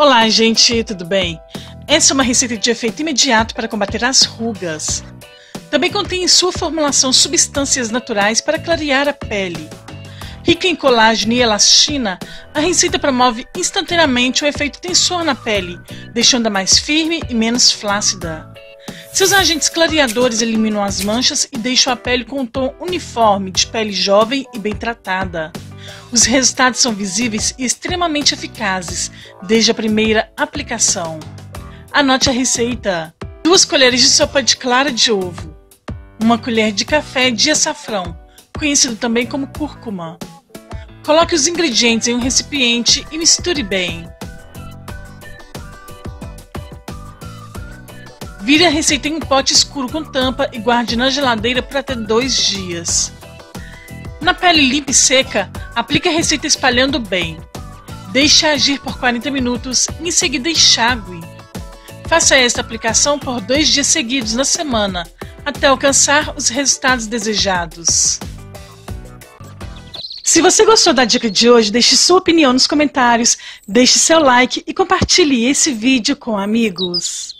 Olá, gente, tudo bem? Essa é uma receita de efeito imediato para combater as rugas. Também contém em sua formulação substâncias naturais para clarear a pele. Rica em colágeno e elastina, a receita promove instantaneamente o efeito tensor na pele, deixando-a mais firme e menos flácida. Seus agentes clareadores eliminam as manchas e deixam a pele com um tom uniforme de pele jovem e bem tratada. Os resultados são visíveis e extremamente eficazes desde a primeira aplicação. Anote a receita: 2 colheres de sopa de clara de ovo, uma colher de café de açafrão, conhecido também como cúrcuma. Coloque os ingredientes em um recipiente e misture bem. Vire a receita em um pote escuro com tampa e guarde na geladeira por até dois dias. Na pele limpa e seca, aplique a receita espalhando bem. Deixe agir por 40 minutos e em seguida enxague. Faça esta aplicação por dois dias seguidos na semana, até alcançar os resultados desejados. Se você gostou da dica de hoje, deixe sua opinião nos comentários, deixe seu like e compartilhe esse vídeo com amigos.